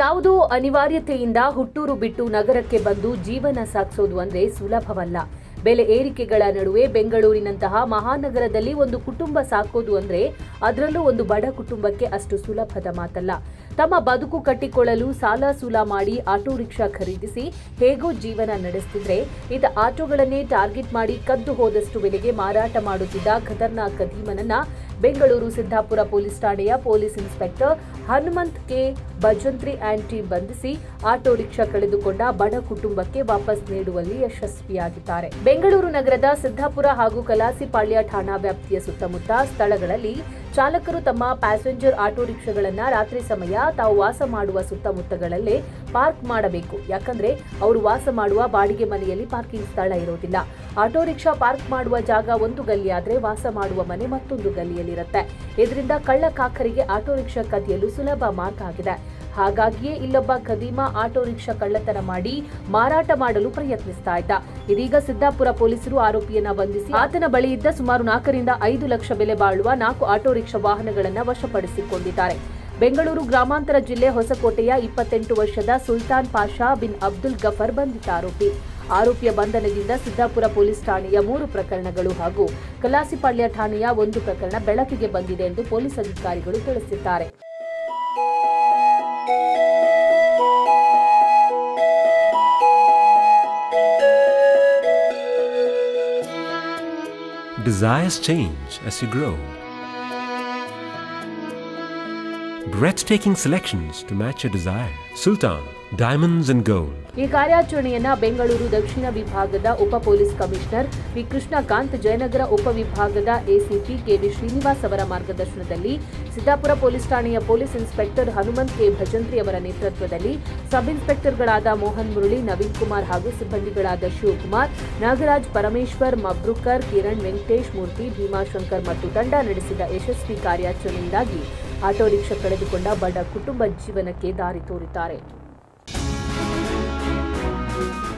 ಯಾವುದೋ ಅನಿವಾರ್ಯತೆಯಿಂದ ಹುಟ್ಟೂರು ಬಿಟ್ಟು ನಗರಕ್ಕೆ ಬಂದು ಜೀವನ ಸಾಗಿಸೋದು ಅಂದ್ರೆ ಸುಲಭವಲ್ಲ. ಬೆಲೆ ಏರಿಕೆಗಳ ನಡುವೆ ಬೆಂಗಳೂರಿನಂತಹ ಮಹಾನಗರದಲ್ಲಿ ಒಂದು ಕುಟುಂಬ ಸಾಕೋದು ಅಂದ್ರೆ ಅದರಲ್ಲೂ ಒಂದು ಬಡ ಕುಟುಂಬಕ್ಕೆ ಅಷ್ಟು ಸುಲಭದ ಮಾತಲ್ಲ. ತಮ್ಮ ಬದುಕು ಕಟ್ಟಿಕೊಳ್ಳಲು ಸಾಲ ಸೂಲ ಮಾಡಿ ಆಟೋ ರಿಕ್ಷಾ ಖರೀದಿಸಿ ಹೇಗೋ ಜೀವನ ನಡೆಸ್ತಿದ್ರೆ ಇತ ಆಟೋಗಳನ್ನೇ ಟಾರ್ಗೆಟ್ ಮಾಡಿ ಕದ್ದು ಹೋದಷ್ಟು ಬೆಲೆಗೆ ಮಾರಾಟ ಮಾಡುತ್ತಿದ್ದ ಖತರ್ನಾಕ್ ಕದೀಮನನ್ನ ಬೆಂಗಳೂರು ಸಿದ್ದಾಪುರ ಪೊಲೀಸ್ ಠಾಣೆಯ police inspector Hanumanth K Bhajantri team ಬಂಧಿಸಿ ಆಟೋ ರಿಕ್ಷಾ ಕಳೆದುಕೊಂಡ ಬಡ ಕುಟುಂಬಕ್ಕೆ ವಾಪಸ್ ನೀಡುವಲ್ಲಿ ಯಶಸ್ವಿಯಾಗಿದ್ದಾರೆ. ಬೆಂಗಳೂರು ನಗರದ ಸಿದ್ದಾಪುರ ಹಾಗೂ ಕಲಾಸಿಪಾಳ್ಯ ಠಾಣಾ ವ್ಯಾಪ್ತಿಯ ಸುತ್ತಮುತ್ತ ಸ್ಥಳಗಳಲ್ಲಿ ಚಾಲಕರು ತಮ್ಮ ಪ್ಯಾಸೆಂಜರ್ ಆಟೋ ರಿಕ್ಷಾಗಳನ್ನ ರಾತ್ರಿ ಸಮಯ ತಾವು ವಾಸ ಮಾಡುವ ಸುತ್ತಮುತ್ತಗಳಲ್ಲೇ ಪಾರ್ಕ್ ಮಾಡಬೇಕು. ಯಾಕಂದ್ರೆ ಅವರು ವಾಸ ಮಾಡುವ ಬಾಡಿಗೆ ಮನೆಯಲ್ಲಿ ಪಾರ್ಕಿಂಗ್ ಸ್ಥಳ ಇರೋದಿಲ್ಲ. ಆಟೋ ರಿಕ್ಷಾ ಪಾರ್ಕ್ ಮಾಡುವ ಜಾಗ ಒಂದು ಗಲ್ಲಿಯಾದ್ರೆ ವಾಸ ಮಾಡುವ ಮನೆ ಮತ್ತೊಂದು ಗಲ್ಲಿಯಲ್ಲಿರುತ್ತೆ. ಇದರಿಂದ ಕಳ್ಳ ಕಾಕರಿಗೆ ಆಟೋ ರಿಕ್ಷಾ ಕದಿಯಲು ಸುಲಭ ಮಾರ್ಗ ಆಗಿದೆ. ಹಾಗಾಗಿಯೇ ಇಲ್ಲೊಬ್ಬ ಖದೀಮ ಆಟೋ ರಿಕ್ಷಾ ಕಳ್ಳತನ ಮಾಡಿ ಮಾರಾಟ ಮಾಡಲು ಪ್ರಯತ್ನಿಸ್ತಾ ಇದ್ದ. ಇದೀಗ ಸಿದ್ದಾಪುರ ಪೊಲೀಸರು ಆರೋಪಿಯನ್ನ ಬಂಧಿಸಿ ಆತನ ಬಳಿ ಇದ್ದ ಸುಮಾರು ನಾಲ್ಕರಿಂದ ಐದು ಲಕ್ಷ ಬೆಲೆ ಬಾಳುವ ನಾಲ್ಕು ಆಟೋ ರಿಕ್ಷಾ ವಾಹನಗಳನ್ನ ವಶಪಡಿಸಿಕೊಂಡಿದ್ದಾರೆ. ಬೆಂಗಳೂರು ಗ್ರಾಮಾಂತರ ಜಿಲ್ಲೆ ಹೊಸಕೋಟೆಯ ಇಪ್ಪತ್ತೆಂಟು ವರ್ಷದ ಸುಲ್ತಾನ್ ಪಾಷಾ ಬಿನ್ ಅಬ್ದುಲ್ ಗಫರ್ ಬಂಧಿತ ಆರೋಪಿ. ಆರೋಪಿಯ ಬಂಧನದಿಂದ ಸಿದ್ದಾಪುರ ಪೊಲೀಸ್ ಠಾಣೆಯ ಮೂರು ಪ್ರಕರಣಗಳು ಹಾಗೂ ಕಲಾಸಿಪಾಳ್ಯ ಠಾಣೆಯ ಒಂದು ಪ್ರಕರಣ ಬೆಳಕಿಗೆ ಬಂದಿದೆ ಎಂದು ಪೊಲೀಸ್ ಅಧಿಕಾರಿಗಳು ತಿಳಿಸಿದ್ದಾರೆ. Desires change as you grow. Breathtaking selections to match your desire. Sultan, diamonds and gold. ಈ ಕಾರ್ಯಾಚರಣೆಯನ್ನು ಬೆಂಗಳೂರು ದಕ್ಷಿಣ ವಿಭಾಗದ ಉಪ police commissioner V. Krishnakanth, Jayanagar ಉಪವಿಭಾಗದ ಎಸಿಪಿ ಕೆವಿ ಶ್ರೀನಿವಾಸ್ ಅವರ ಮಾರ್ಗದರ್ಶನದಲ್ಲಿ ಸಿದ್ದಾಪುರ ಪೊಲೀಸ್ ಠಾಣೆಯ police inspector Hanumanth K. Bhajantri ಅವರ ನೇತೃತ್ವದಲ್ಲಿ ಸಬ್ ಇನ್ಸ್ಪೆಕ್ಟರ್ಗಳಾದ ಮೋಹನ್ ಮುರಳಿ, ನವೀನ್ ಕುಮಾರ್ ಹಾಗೂ ಸಿಬ್ಬಂದಿಗಳಾದ ಶಿವಕುಮಾರ್, ನಾಗರಾಜ್ ಪರಮೇಶ್ವರ್, ಮಬ್ರುಕರ್, ಕಿರಣ್ ವೆಂಕಟೇಶ್, ಮೂರ್ತಿ ಭೀಮಾಶಂಕರ್ ಮತ್ತು ತಂಡ ನಡೆಸಿದ ಯಶಸ್ವಿ ಕಾರ್ಯಾಚರಣೆಯಿಂದಾಗಿ ಆಟೋ ರಿಕ್ಷಾ ಕಳೆದುಕೊಂಡ ಬಡ ಕುಟುಂಬ ಜೀವನಕ್ಕೆ ದಾರಿ ತೋರಿದ್ದಾರೆ. Thank you.